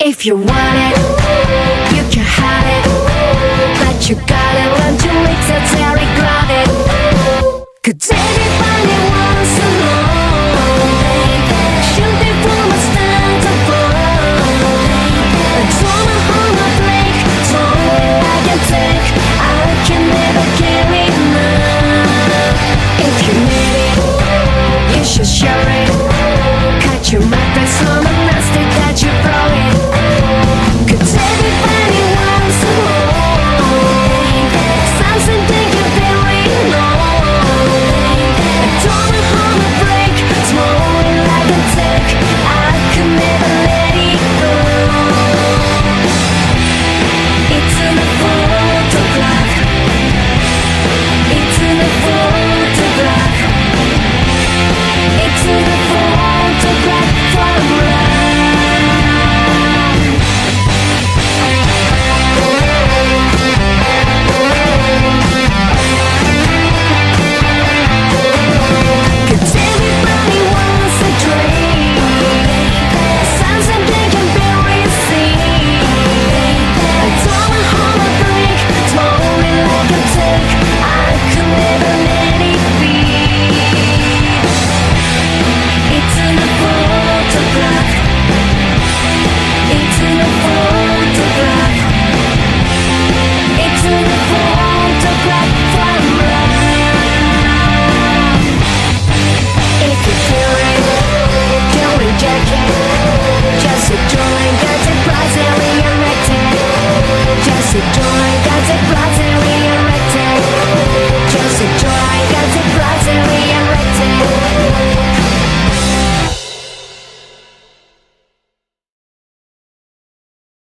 If you want it, you can have it. But you gotta learn to mix it,